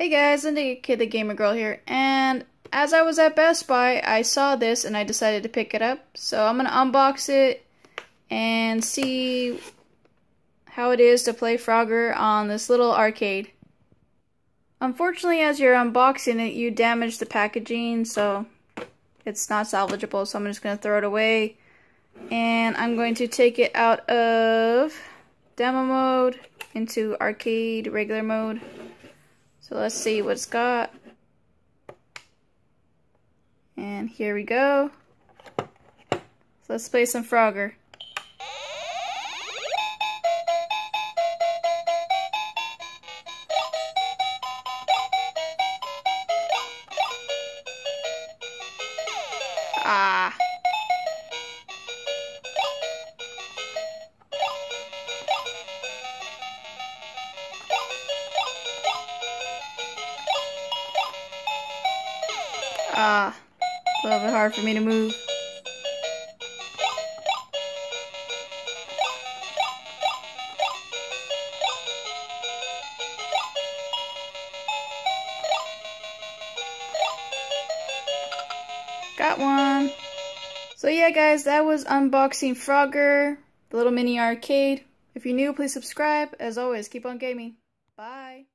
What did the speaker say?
Hey guys, Linda Kid the Gamer Girl here, and as I was at Best Buy, I saw this and I decided to pick it up. So I'm gonna unbox it and see how it is to play Frogger on this little arcade. Unfortunately, as you're unboxing it, you damage the packaging, so it's not salvageable, so I'm just gonna throw it away. And I'm going to take it out of demo mode into arcade regular mode. So let's see what it's got. And here we go. So let's play some Frogger. Ah. Ah, a little bit hard for me to move. Got one. So yeah guys, that was unboxing Frogger, the little mini arcade. If you're new, please subscribe. As always, keep on gaming. Bye.